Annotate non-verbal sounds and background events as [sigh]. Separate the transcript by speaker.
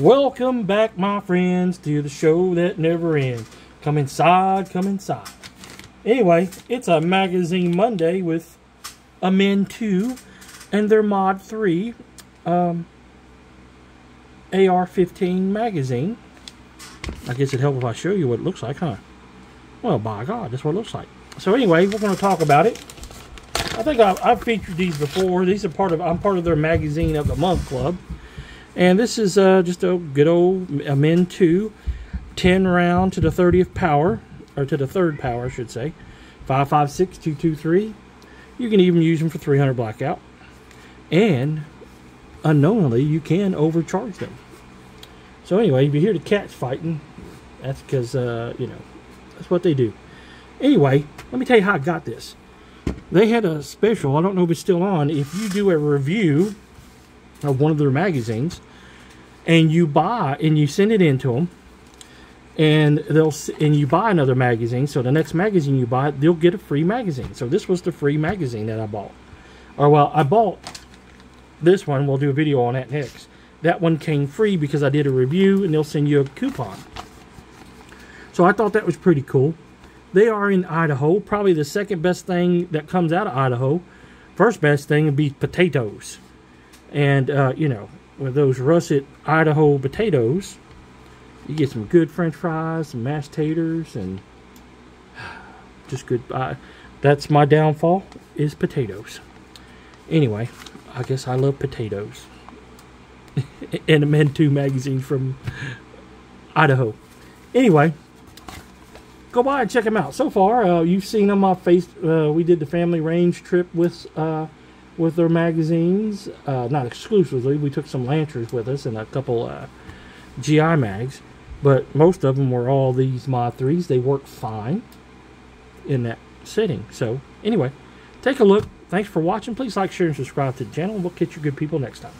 Speaker 1: Welcome back, my friends, to the show that never ends. Come inside, come inside. Anyway, it's a magazine Monday with Amend 2 and their Mod 3 um, AR-15 magazine. I guess it'd help if I show you what it looks like, huh? Well, by God, that's what it looks like. So anyway, we're going to talk about it. I think I've, I've, featured these before. These are part of, I'm part of their Magazine of the Month Club. And this is uh, just a good old Amend 2, 10 round to the 30th power, or to the third power, I should say. 556 223. You can even use them for 300 blackout. And unknowingly, you can overcharge them. So anyway, if you hear the cats fighting, that's because, uh, you know, that's what they do. Anyway, let me tell you how I got this. They had a special, I don't know if it's still on, if you do a review of one of their magazines and you buy and you send it in to them and they'll and you buy another magazine. So the next magazine you buy they'll get a free magazine. So this was the free magazine that i bought. Or well i bought this one. We'll do a video on that next. That one came free because i did a review and they'll send you a coupon. So i thought that was pretty cool. They are in idaho. Probably the second best thing that comes out of idaho first best thing would be potatoes and, uh, you know, with those russet Idaho potatoes, you get some good french fries, some mashed taters, and just good. Uh, that's my downfall, is potatoes. Anyway, I guess I love potatoes. [laughs] and Amend 2 magazine from Idaho. Anyway, go by and check them out. So far, uh, you've seen them on my face. Uh, we did the family range trip with uh, with their magazines. Uh, not exclusively, we took some Lancers with us and a couple uh, GI mags, but most of them were all these Mod 3s. They work fine in that setting. So, anyway, take a look. Thanks for watching. Please like, share, and subscribe to the channel. We'll catch you good people next time.